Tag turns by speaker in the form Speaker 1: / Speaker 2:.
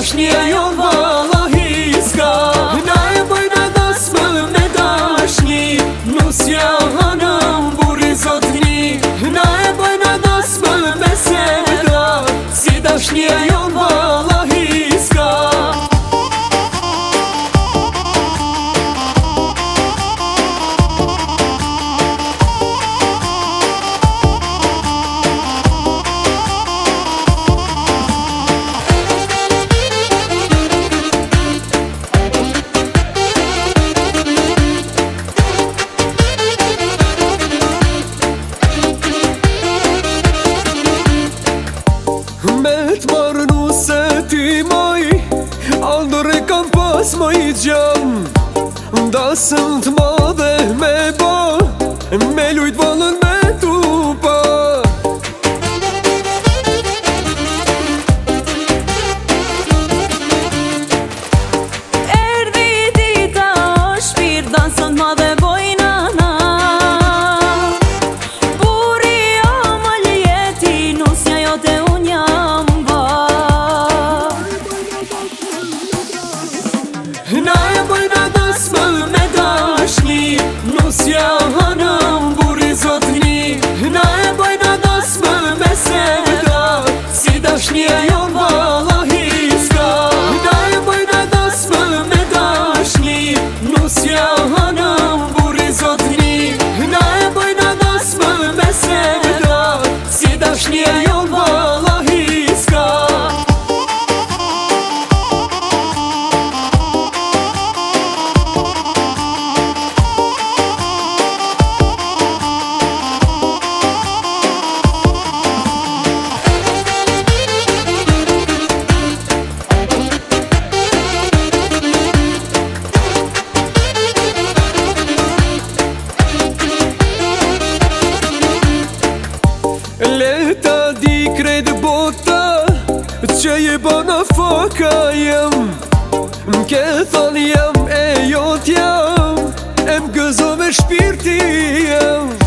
Speaker 1: është një ajon vala hiska Në e bëjnë edhe smëllëm e dashni Nusja
Speaker 2: Andore kam pas më i gjam N'dasën t'ma dhe me ba me lujtë valën me tupa Erdi tita
Speaker 3: është firë N'dasën t'ma dhe me ba Nga e bëjnë në
Speaker 1: më në me doshë Nusja o hanëm burë i
Speaker 2: Leta di krejt bota Që je bona foka jem Mke thon jem e jot jem E më gëzo me shpirti jem